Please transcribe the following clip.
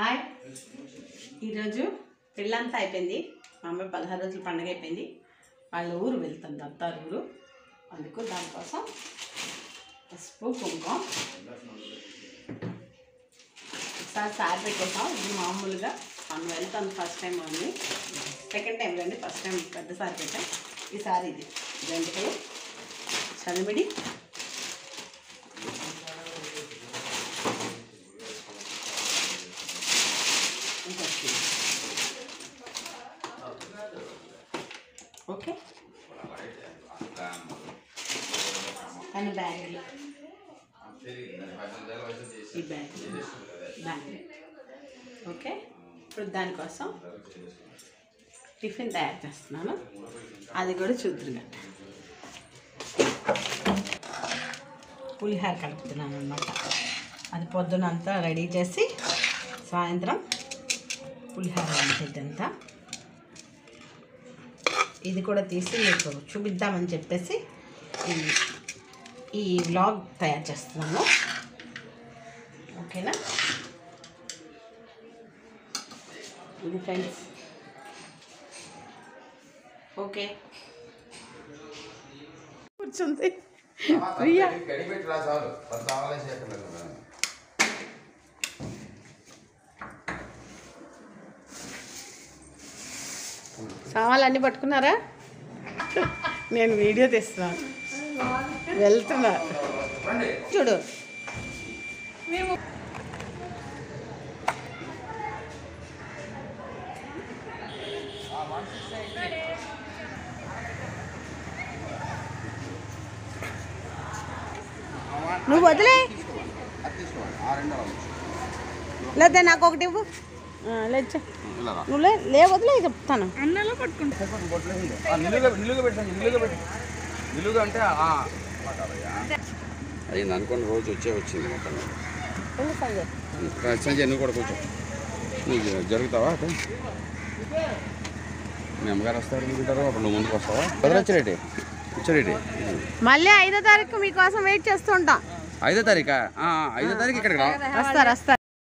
Hi. ఈరోజు పెళ్ళంతా అయిపోయింది. మా అమ్మాయి పదహారు రోజులు పండగ అయిపోయింది. వాళ్ళ ఊరు వెళ్తుంది అత్తారు ఊరు అందుకు దానికోసం పసుపు కుంకుమ. ఒకసారి సారి పెట్టేసాం ఇది మామూలుగా మనం వెళ్తాం ఫస్ట్ టైం ఉంది సెకండ్ టైం రండి ఫస్ట్ టైం పెద్ద సారి పెట్టాం. ఈసారి ఇది. జంతికలు చదివిడి ఓకే? అండ్ బ్యాగులు ఈ బ్యాగులు బ్యాగులు ఓకే? ఇప్పుడు దానికోసం టిఫిన్ తయారు చేస్తున్నాను. అది కూడా చూద్దాం పులిహార కలుపుతున్నాను అనమాట అది పొద్దునంతా రెడీ చేసి సాయంత్రం పులిహార అంతా ఇది కూడా తీసి మీకు చూపిద్దామని చెప్పేసి ఈ ఈ వ్లాగ్ తయారు చేస్తున్నాను. ఓకేనా? ఇది ఫ్రెండ్స్ ఓకే. కూర్చుంది. సామాన్లు అన్నీ పట్టుకున్నారా? నేను వీడియో తీస్తున్నాను వెళ్తున్నా. చూడు. నువ్వు వదిలే. లేదా నాకు ఒకటి ఇవ్వు. రా. నువ్వు లే వదిలే చెప్తాను. నిలువుగా అంటే ఆ, అయింది అనుకున్న రోజు వచ్చే వచ్చింది మొత్తం. సంజయ్. సంజయ్ నువ్వు కూడా కూర్చో. నువ్వు జరుగుతావా అటు? మీ అమ్మగారు వస్తారు అనుకుంటారు అప్పుడు నువ్వు ముందుకు వస్తావా? వదిలొచ్చారేటి వచ్చారేటి మళ్ళీ ఐదో తారీఖు మీకోసం వెయిట్ చేస్తూ ఉంటాం. ఐదో తారీఖా? ఆ, ఐదో తారీఖు ఇక్కడికి రా. వస్తారు వస్తారు.